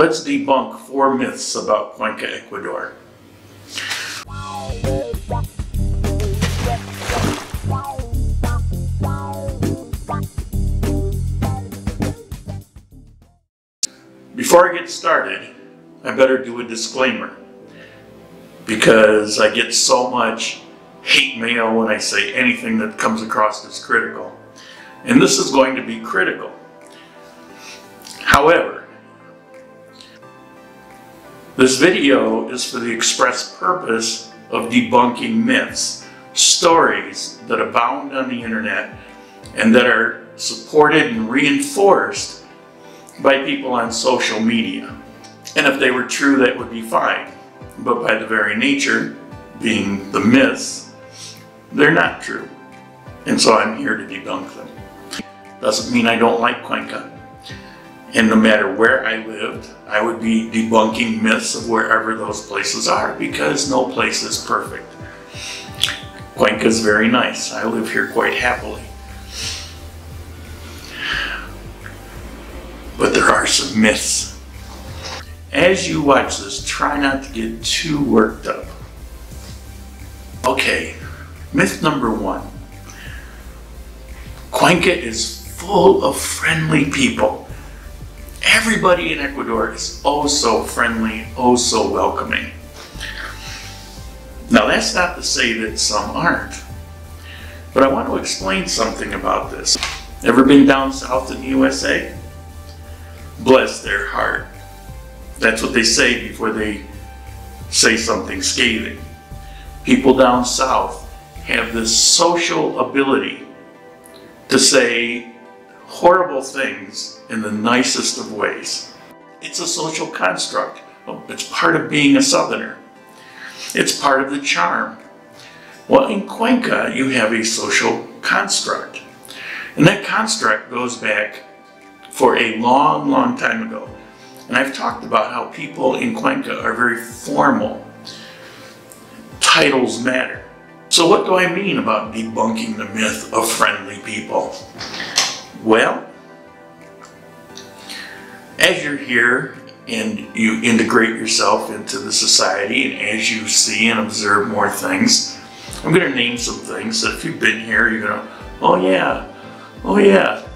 Let's debunk four myths about Cuenca, Ecuador. Before I get started, I better do a disclaimer because I get so much hate mail when I say anything that comes across as critical. And this is going to be critical. However, this video is for the express purpose of debunking myths, stories that abound on the internet and that are supported and reinforced by people on social media. And if they were true, that would be fine. But by the very nature, being the myths, they're not true. And so I'm here to debunk them. Doesn't mean I don't like Cuenca. And no matter where I lived, I would be debunking myths of wherever those places are because no place is perfect. Cuenca is very nice. I live here quite happily. But there are some myths. As you watch this, try not to get too worked up. Okay, myth number one. Cuenca is full of friendly people. Everybody in Ecuador is oh so friendly, oh so welcoming. Now that's not to say that some aren't, but I want to explain something about this. Ever been down south in the USA? Bless their heart. That's what they say before they say something scathing. People down south have this social ability to say horrible things in the nicest of ways. It's a social construct. It's part of being a Southerner. It's part of the charm. Well, in Cuenca, you have a social construct. And that construct goes back for a long, long time ago. And I've talked about how people in Cuenca are very formal. Titles matter. So what do I mean about debunking the myth of friendly people? Well, as you're here and you integrate yourself into the society and as you see and observe more things, I'm going to name some things that if you've been here, you're going to, oh yeah, oh yeah.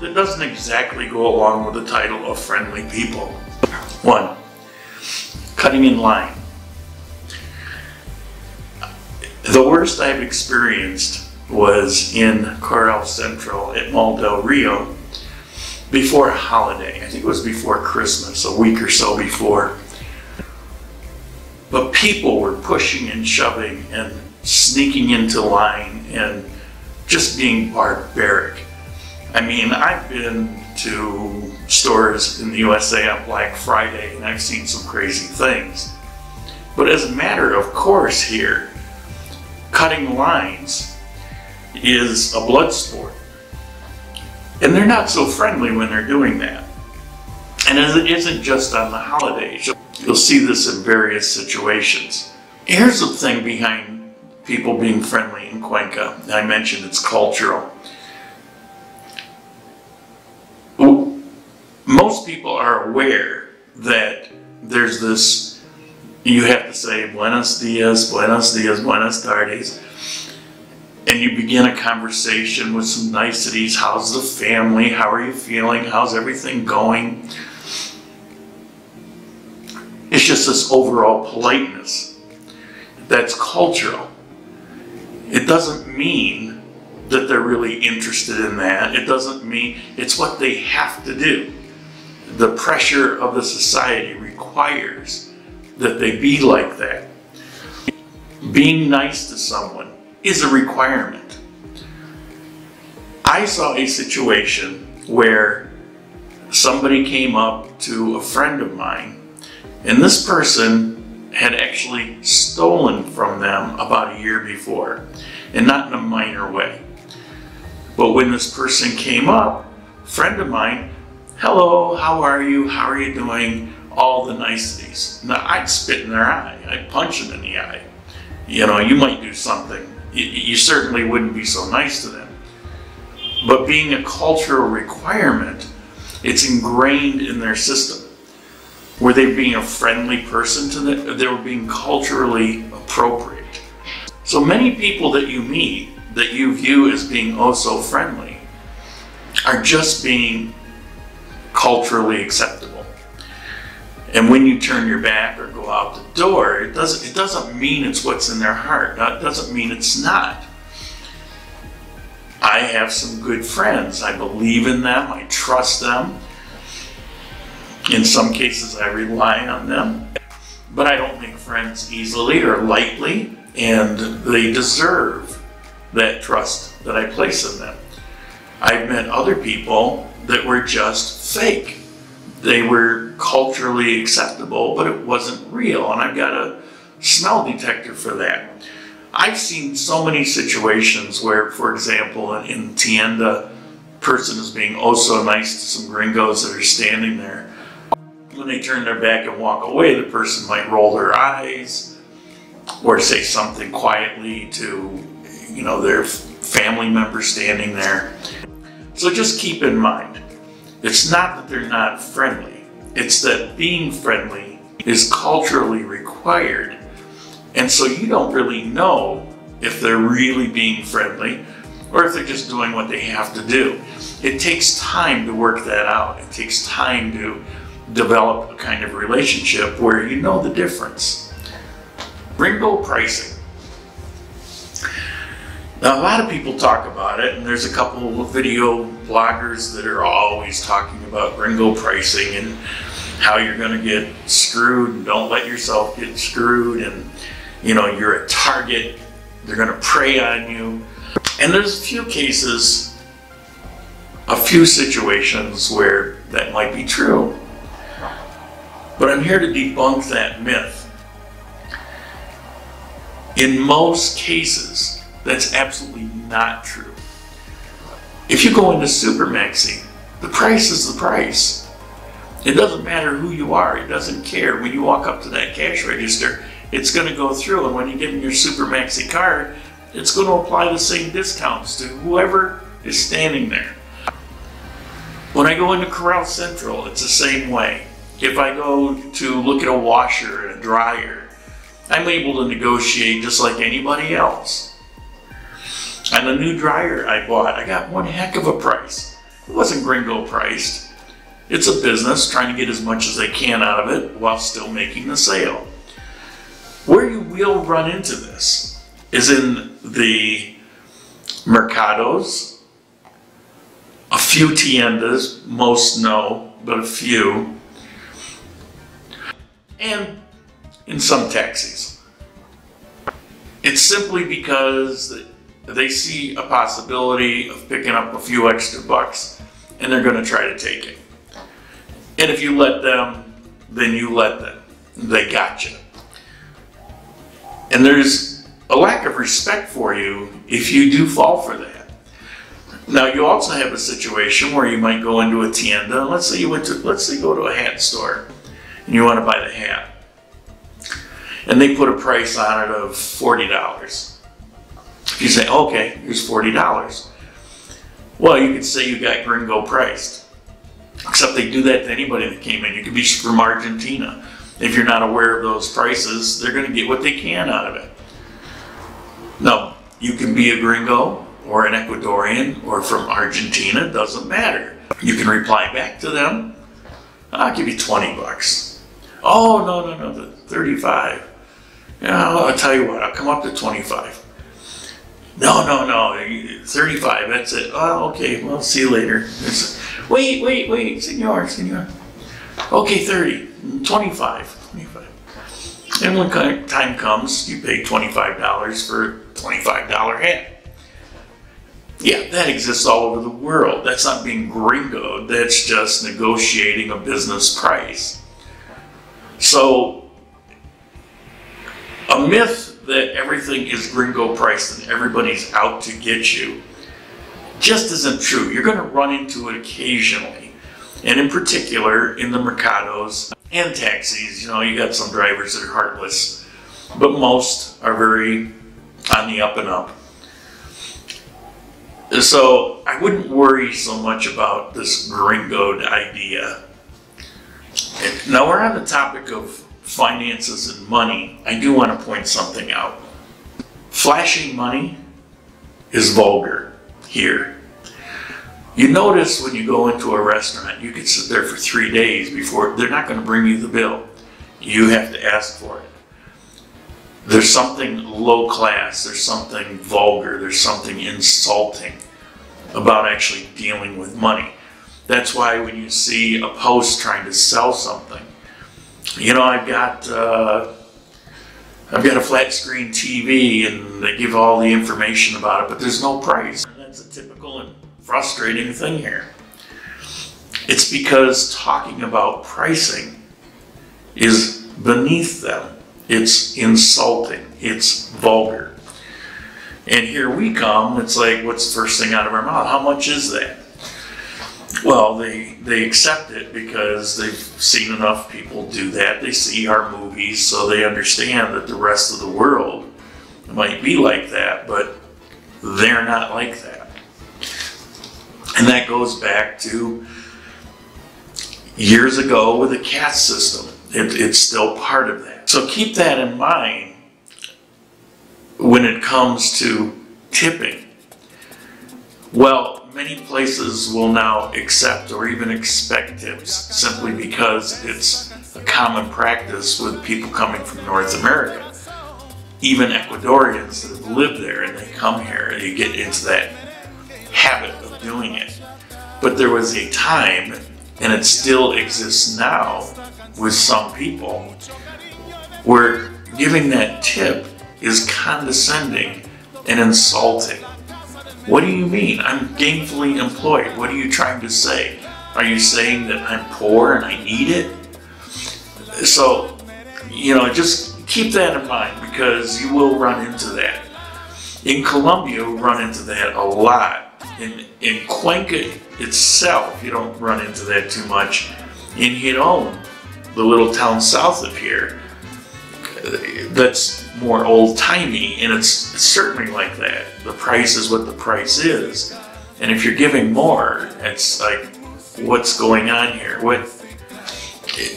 That doesn't exactly go along with the title of friendly people. One, cutting in line. The worst I've experienced was in Coral Central at Mall del Rio before a holiday. I think it was before Christmas, a week or so before. But people were pushing and shoving and sneaking into line and just being barbaric. I mean, I've been to stores in the USA on Black Friday and I've seen some crazy things. But as a matter of course here, cutting lines is a blood sport. And they're not so friendly when they're doing that. And it isn't just on the holidays. You'll see this in various situations. Here's the thing behind people being friendly in Cuenca. I mentioned it's cultural. Most people are aware that there's this, you have to say buenos dias, buenos dias, buenas tardes and you begin a conversation with some niceties. How's the family? How are you feeling? How's everything going? It's just this overall politeness that's cultural. It doesn't mean that they're really interested in that. It doesn't mean it's what they have to do. The pressure of the society requires that they be like that. Being nice to someone is a requirement. I saw a situation where somebody came up to a friend of mine and this person had actually stolen from them about a year before and not in a minor way. But when this person came up, friend of mine, hello, how are you? How are you doing? All the niceties. Now I'd spit in their eye. I'd punch them in the eye. You know, you might do something you certainly wouldn't be so nice to them. But being a cultural requirement, it's ingrained in their system. Were they being a friendly person to them? They were being culturally appropriate. So many people that you meet that you view as being oh so friendly are just being culturally acceptable. And when you turn your back or go out the door, it doesn't it doesn't mean it's what's in their heart. It doesn't mean it's not. I have some good friends. I believe in them. I trust them. In some cases, I rely on them. But I don't make friends easily or lightly, and they deserve that trust that I place in them. I've met other people that were just fake. They were culturally acceptable, but it wasn't real, and I've got a smell detector for that. I've seen so many situations where, for example, in, Tienda, person is being oh so nice to some gringos that are standing there. When they turn their back and walk away, the person might roll their eyes or say something quietly to, you know, their family member standing there. So just keep in mind, it's not that they're not friendly. It's that being friendly is culturally required. And so you don't really know if they're really being friendly or if they're just doing what they have to do. It takes time to work that out. It takes time to develop a kind of relationship where you know the difference. Gringo pricing. Now, a lot of people talk about it, and there's a couple of video bloggers that are always talking about gringo pricing and how you're going to get screwed and don't let yourself get screwed and you know you're a target they're going to prey on you. And there's a few cases a few situations where that might be true. But i'm here to debunk that myth. In most cases that's absolutely not true. If you go into Supermaxi, the price is the price. It doesn't matter who you are, it doesn't care. When you walk up to that cash register, it's going to go through, and when you give them your Supermaxi card, it's going to apply the same discounts to whoever is standing there. When I go into Corral Central, it's the same way. If I go to look at a washer and a dryer, I'm able to negotiate just like anybody else. And the new dryer I bought, I got one heck of a price. It wasn't gringo priced. It's a business trying to get as much as they can out of it while still making the sale. Where you will run into this is in the mercados, a few tiendas, most no, but a few, and in some taxis. It's simply because they see a possibility of picking up a few extra bucks and they're going to try to take it. And if you let them, then you let them. They got you. And there's a lack of respect for you if you do fall for that. Now you also have a situation where you might go into a tienda. Let's say you went to let's say go to a hat store and you want to buy the hat. And they put a price on it of forty dollars you say, okay, here's $40. Well, you could say you got gringo priced. Except they do that to anybody that came in. You could be from Argentina. If you're not aware of those prices, they're going to get what they can out of it. No, you can be a gringo or an Ecuadorian or from Argentina, doesn't matter. You can reply back to them. I'll give you 20 bucks. Oh, no, no, no, the 35. Yeah, I'll tell you what, I'll come up to 25. No, no, no, 35, that's it. Oh, okay, well, see you later. Wait, wait, wait, senor, senor. Okay, 30, 25, 25. And when time comes, you pay $25 for a $25 hat. Yeah, that exists all over the world. That's not being gringo, that's just negotiating a business price. So, a myth that everything is gringo priced and everybody's out to get you just isn't true. You're going to run into it occasionally. And in particular, in the mercados and taxis, you know, you got some drivers that are heartless, but most are very on the up and up. So I wouldn't worry so much about this gringoed idea. Now we're on the topic of finances and money. I do want to point something out. Flashing money is vulgar here. You notice when you go into a restaurant, you can sit there for three days before they're not going to bring you the bill. You have to ask for it. There's something low class, there's something vulgar, there's something insulting about actually dealing with money. That's why when you see a post trying to sell something, you know, I've got uh, I've got a flat screen TV and they give all the information about it, but there's no price. That's a typical and frustrating thing here. It's because talking about pricing is beneath them. It's insulting. It's vulgar. And here we come, it's like, what's the first thing out of our mouth? How much is that? Well, they they accept it because they've seen enough people do that. They see our movies, so they understand that the rest of the world might be like that, but they're not like that. And that goes back to years ago with the caste system. It, it's still part of that. So keep that in mind when it comes to tipping. Well, many places will now accept or even expect tips simply because it's a common practice with people coming from North America. Even Ecuadorians that have lived there and they come here, they get into that habit doing it. But there was a time, and it still exists now with some people, where giving that tip is condescending and insulting. What do you mean? I'm gainfully employed. What are you trying to say? Are you saying that I'm poor and I need it? So, you know, just keep that in mind because you will run into that. In Colombia, we run into that a lot. In, in itself, you don't run into that too much. In Giron, the little town south of here, that's more old timey, and it's, it's certainly like that. The price is what the price is, and if you're giving more, it's like, what's going on here? What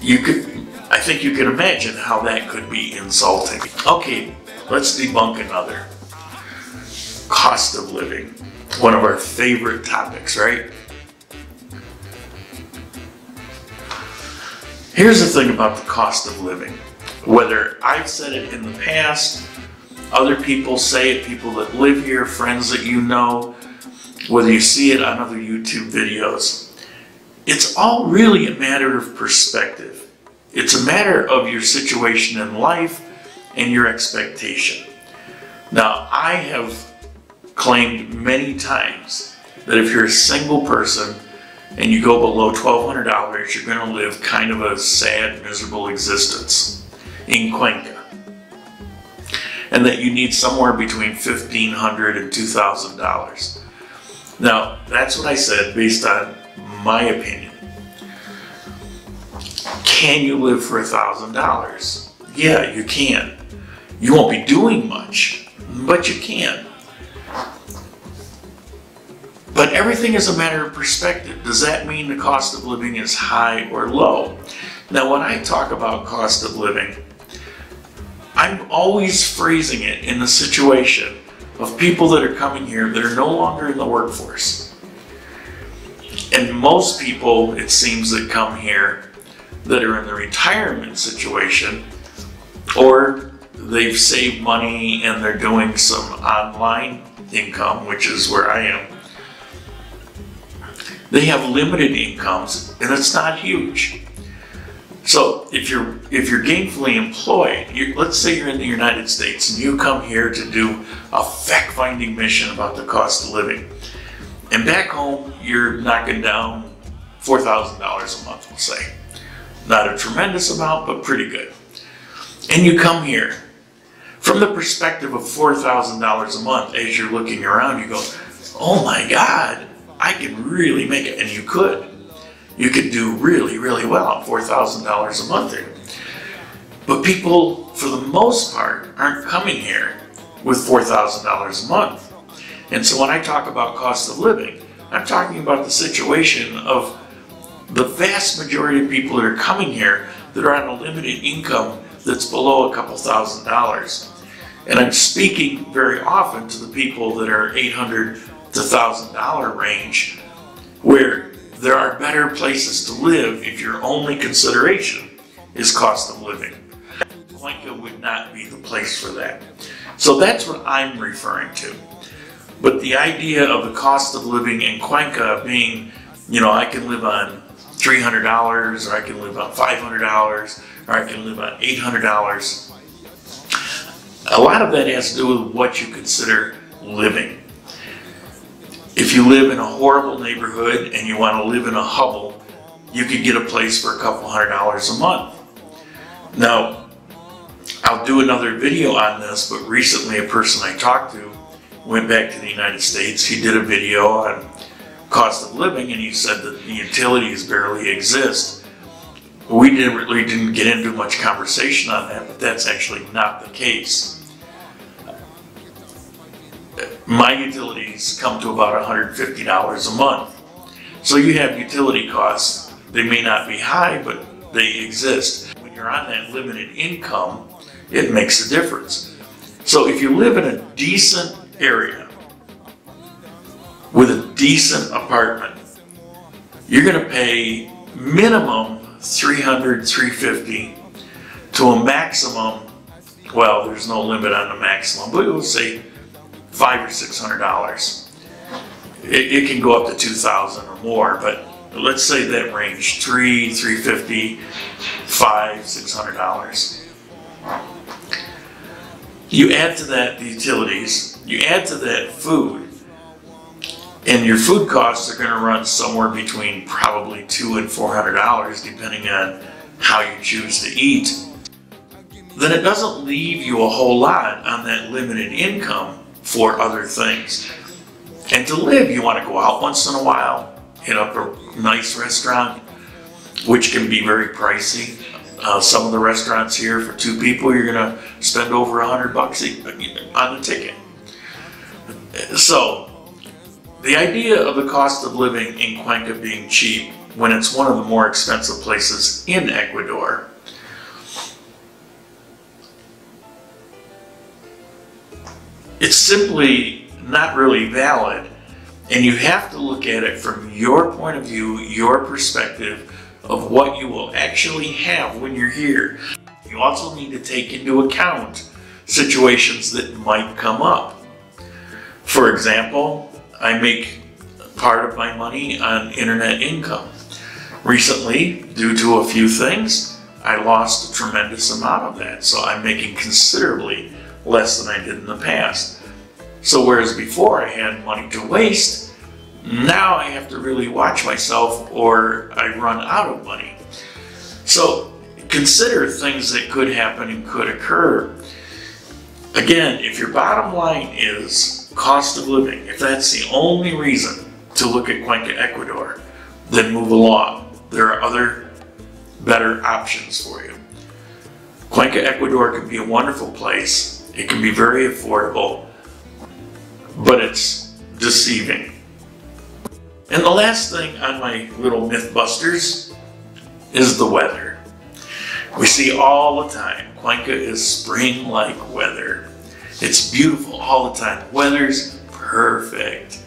you could, I think you can imagine how that could be insulting. Okay, let's debunk another. Cost of living, one of our favorite topics, right? Here's the thing about the cost of living whether I've said it in the past, other people say it, people that live here, friends that you know, whether you see it on other YouTube videos. It's all really a matter of perspective. It's a matter of your situation in life and your expectation. Now, I have claimed many times that if you're a single person and you go below $1,200, you're going to live kind of a sad, miserable existence in Cuenca. And that you need somewhere between $1,500 and $2,000. Now, that's what I said based on my opinion. Can you live for $1,000? Yeah, you can. You won't be doing much, but you can. But everything is a matter of perspective. Does that mean the cost of living is high or low? Now, when I talk about cost of living, I'm always phrasing it in the situation of people that are coming here that are no longer in the workforce. And most people, it seems, that come here that are in the retirement situation or they've saved money and they're doing some online income, which is where I am. They have limited incomes and it's not huge. So if you're if you're gainfully employed, you, let's say you're in the United States and you come here to do a fact-finding mission about the cost of living, and back home you're knocking down four thousand dollars a month, we'll say, not a tremendous amount, but pretty good. And you come here from the perspective of four thousand dollars a month. As you're looking around, you go, "Oh my God, I can really make it," and you could you could do really, really well on $4,000 a month. But people, for the most part, aren't coming here with $4,000 a month. And so when I talk about cost of living, I'm talking about the situation of the vast majority of people that are coming here that are on a limited income that's below a couple thousand dollars. And I'm speaking very often to the people that are 800 to $1,000 range where there are better places to live if your only consideration is cost of living. Cuenca would not be the place for that. So that's what I'm referring to. But the idea of the cost of living in Cuenca being, you know, I can live on $300 or I can live on $500 or I can live on $800. A lot of that has to do with what you consider living. If you live in a horrible neighborhood and you want to live in a hovel, you could get a place for a couple hundred dollars a month. Now, I'll do another video on this, but recently a person I talked to went back to the United States. He did a video on cost of living and he said that the utilities barely exist. We didn't really didn't get into much conversation on that, but that's actually not the case. My utilities come to about $150 a month. So you have utility costs. They may not be high, but they exist. When you're on that limited income, it makes a difference. So if you live in a decent area with a decent apartment, you're going to pay minimum 300, 350 to a maximum. Well, there's no limit on the maximum, but we'll say five or six hundred dollars. It, it, can go up to two thousand or more, but let's say that range three, three fifty, five, six hundred dollars. You add to that the utilities, you add to that food, and your food costs are going to run somewhere between probably two and four hundred dollars, depending on how you choose to eat. Then it doesn't leave you a whole lot on that limited income for other things. And to live, you want to go out once in a while, hit up a nice restaurant, which can be very pricey. Uh, some of the restaurants here for two people, you're going to spend over a hundred bucks on the ticket. So, the idea of the cost of living in Cuenca being cheap when it's one of the more expensive places in Ecuador it's simply not really valid. And you have to look at it from your point of view, your perspective of what you will actually have when you're here. You also need to take into account situations that might come up. For example, I make part of my money on internet income. Recently, due to a few things, I lost a tremendous amount of that, so I'm making considerably less than I did in the past. So whereas before I had money to waste, now I have to really watch myself or I run out of money. So consider things that could happen and could occur. Again, if your bottom line is cost of living, if that's the only reason to look at Cuenca, Ecuador, then move along. There are other better options for you. Cuenca, Ecuador can be a wonderful place. It can be very affordable, but it's deceiving. And the last thing on my little Mythbusters is the weather. We see all the time, Cuenca is spring-like weather. It's beautiful all the time. Weather's perfect.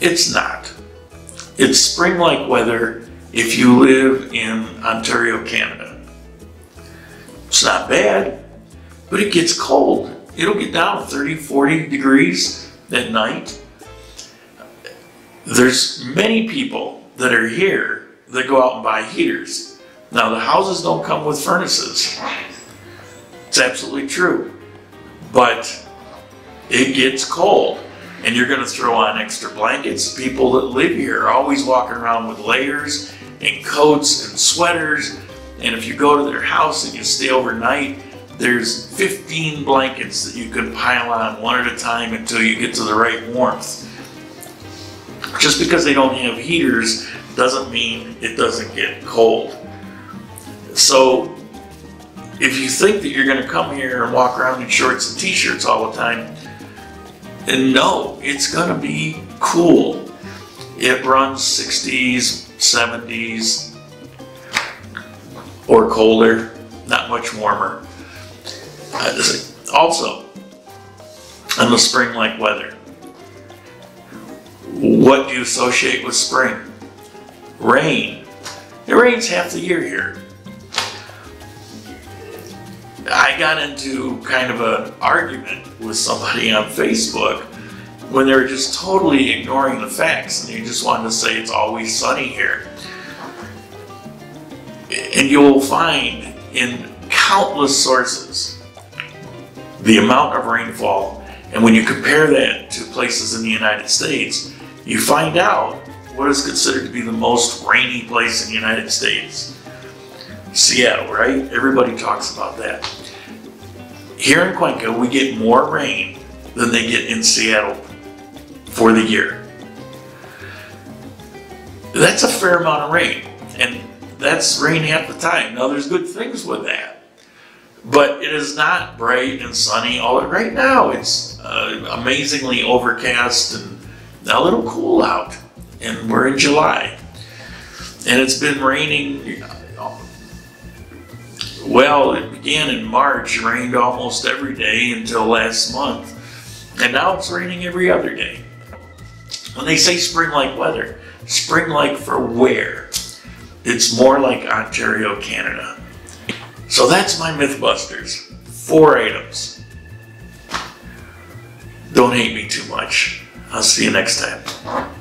It's not. It's spring-like weather if you live in Ontario, Canada. It's not bad, but it gets cold. It'll get down 30, 40 degrees at night. There's many people that are here that go out and buy heaters. Now the houses don't come with furnaces. It's absolutely true. But it gets cold and you're going to throw on extra blankets. People that live here are always walking around with layers and coats and sweaters. And if you go to their house and you stay overnight, there's 15 blankets that you can pile on one at a time until you get to the right warmth. Just because they don't have heaters doesn't mean it doesn't get cold. So if you think that you're going to come here and walk around in shorts and t-shirts all the time, and no, it's going to be cool. It runs 60s, 70s or colder, not much warmer. Also, in the spring-like weather, what do you associate with spring? Rain. It rains half the year here. I got into kind of an argument with somebody on Facebook when they were just totally ignoring the facts and they just wanted to say it's always sunny here. And you will find in countless sources the amount of rainfall, and when you compare that to places in the United States, you find out what is considered to be the most rainy place in the United States. Seattle, right? Everybody talks about that. Here in Cuenca, we get more rain than they get in Seattle for the year. That's a fair amount of rain, and that's rain half the time. Now, there's good things with that, but it is not bright and sunny all right now. It's uh, amazingly overcast and a little cool out, and we're in July, and it's been raining. Well, it began in March, rained almost every day until last month, and now it's raining every other day. When they say spring like weather, spring like for where? It's more like Ontario, Canada. So that's my Mythbusters. Four items. Don't hate me too much. I'll see you next time.